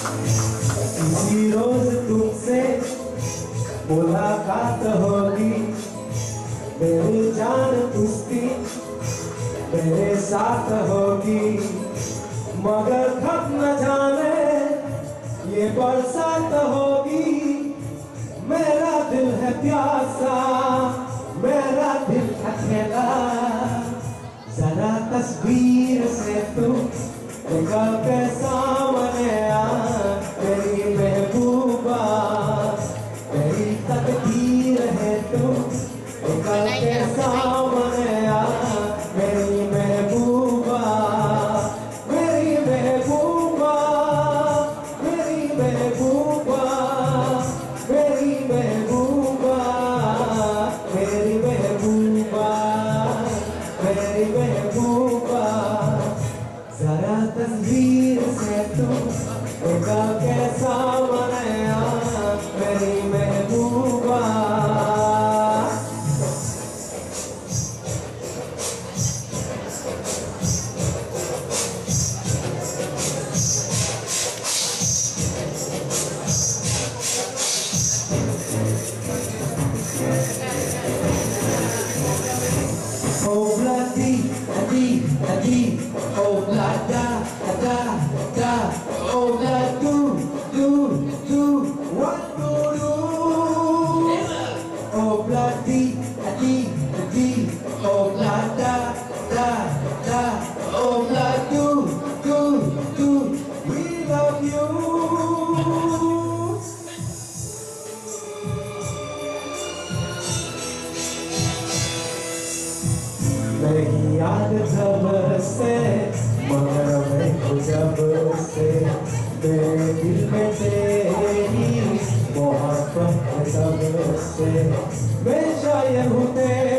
किसी रोज तुमसे मुलाकात होगी। मेरी जान कुश्ती मेरे साथ होगी। मगर कब न जाने ये बरसात होगी। मेरा दिल है प्यासा, मेरा दिल अकेला जरा तस्वीर से तू निकल da, oh blood, do, do, do, we love you. नहीं याद जब से मगर मैं को जब से मेरे दिल में तेरी मोहब्बत है तब से मैं शायर हूँ तेरा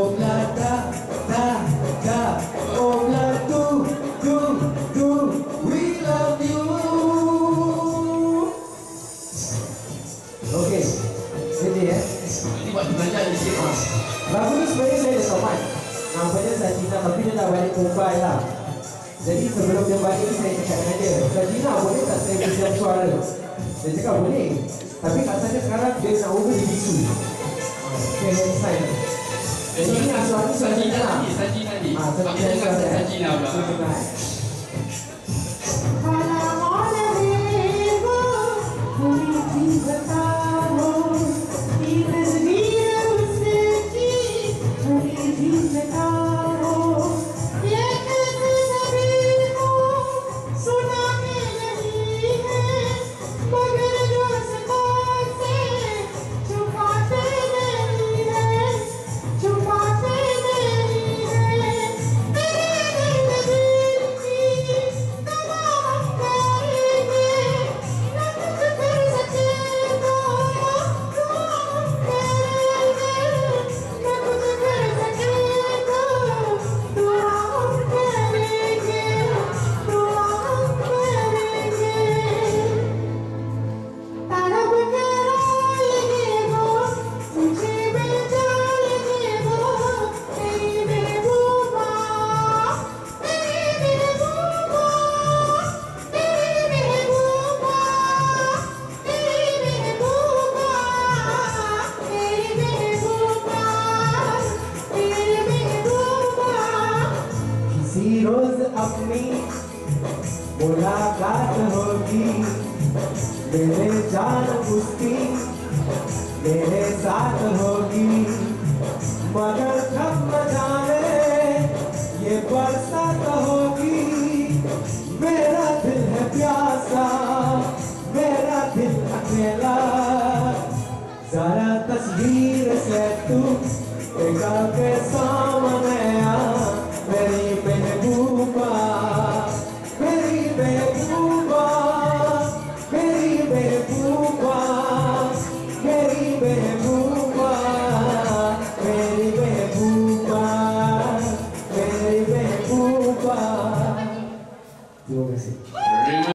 tapi dia dah balik Mumbai lah. Jadi sebelum dia balik ni saya cakap dengan dia, Sajina boleh tak saya bersiap suara? Dia cakap boleh. Tapi katanya sekarang dia nak ubah di bisu. Okay, time. Jadi ni suara Sajina Sajina. ni, Sajina ni. Ah, Sajina pula. किसी रोज अपनी मुलाकात होगी। मेरे जान कुश्ती मेरे साथ होगी। मगर कब जाने, ये बरसात होगी। मेरा दिल है प्यासा, मेरा दिल अकेला। जरा तस्वीर से तू मेरा कैसा